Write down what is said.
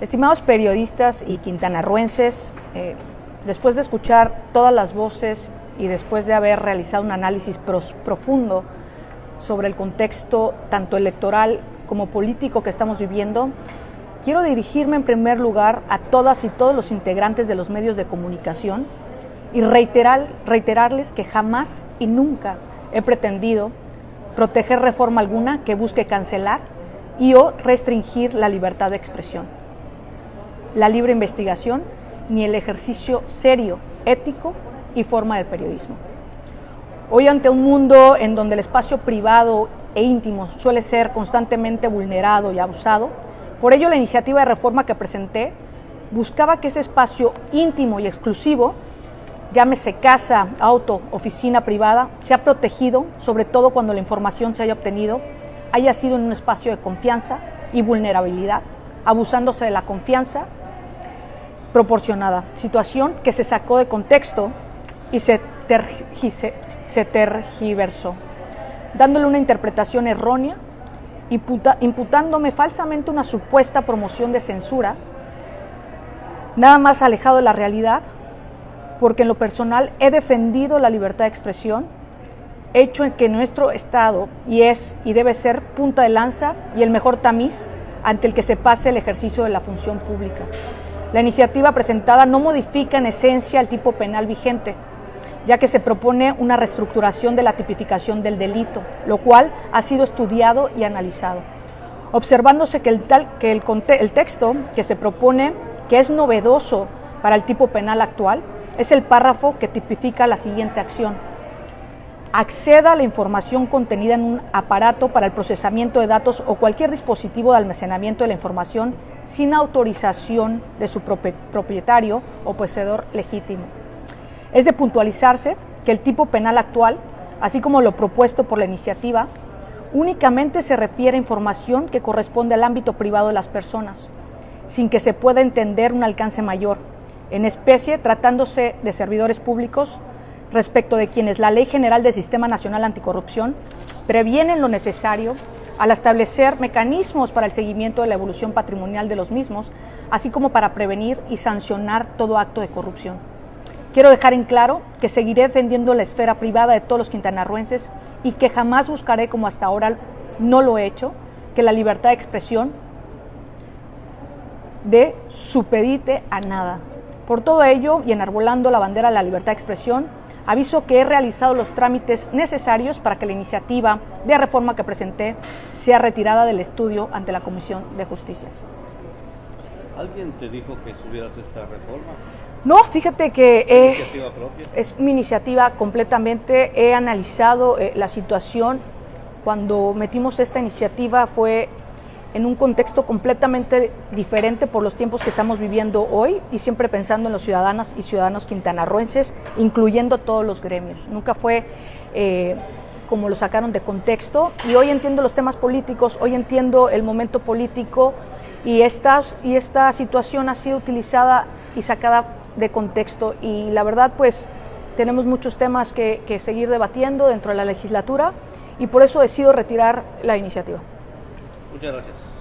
Estimados periodistas y quintanarruenses, eh, después de escuchar todas las voces y después de haber realizado un análisis profundo sobre el contexto tanto electoral como político que estamos viviendo, quiero dirigirme en primer lugar a todas y todos los integrantes de los medios de comunicación y reiterar, reiterarles que jamás y nunca he pretendido proteger reforma alguna que busque cancelar y o restringir la libertad de expresión la libre investigación ni el ejercicio serio, ético y forma del periodismo. Hoy ante un mundo en donde el espacio privado e íntimo suele ser constantemente vulnerado y abusado, por ello la iniciativa de reforma que presenté buscaba que ese espacio íntimo y exclusivo, llámese casa, auto, oficina privada, sea protegido, sobre todo cuando la información se haya obtenido, haya sido en un espacio de confianza y vulnerabilidad, abusándose de la confianza proporcionada, situación que se sacó de contexto y se, tergiversó, dándole una interpretación errónea, imputándome falsamente una supuesta promoción de censura, nada más alejado de la realidad, porque en lo personal he defendido la libertad de expresión, hecho en que nuestro Estado y es y debe ser punta de lanza y el mejor tamiz ante el que se pase el ejercicio de la función pública. La iniciativa presentada no modifica en esencia el tipo penal vigente, ya que se propone una reestructuración de la tipificación del delito, lo cual ha sido estudiado y analizado, observándose que el, texto que se propone, que es novedoso para el tipo penal actual, es el párrafo que tipifica la siguiente acción. Acceda a la información contenida en un aparato para el procesamiento de datos o cualquier dispositivo de almacenamiento de la información sin autorización de su propietario o poseedor legítimo. Es de puntualizarse que el tipo penal actual, así como lo propuesto por la iniciativa, únicamente se refiere a información que corresponde al ámbito privado de las personas, sin que se pueda entender un alcance mayor, en especie tratándose de servidores públicos respecto de quienes la Ley General del Sistema Nacional Anticorrupción previenen lo necesario al establecer mecanismos para el seguimiento de la evolución patrimonial de los mismos, así como para prevenir y sancionar todo acto de corrupción. Quiero dejar en claro que seguiré defendiendo la esfera privada de todos los quintanarruenses y que jamás buscaré, como hasta ahora no lo he hecho, que la libertad de expresión de supedite a nada. Por todo ello, y enarbolando la bandera de la libertad de expresión, aviso que he realizado los trámites necesarios para que la iniciativa de reforma que presenté sea retirada del estudio ante la Comisión de Justicia. ¿Alguien te dijo que subieras esta reforma? No, fíjate que es mi iniciativa completamente. He analizado eh, la situación. Cuando metimos esta iniciativa fue en un contexto completamente diferente por los tiempos que estamos viviendo hoy y siempre pensando en los ciudadanas y ciudadanos quintanarroenses, incluyendo todos los gremios. Nunca fue eh, como lo sacaron de contexto y hoy entiendo los temas políticos, hoy entiendo el momento político y, estas, y esta situación ha sido utilizada y sacada de contexto y la verdad pues tenemos muchos temas que, que seguir debatiendo dentro de la legislatura y por eso decido retirar la iniciativa. Ude Rogers.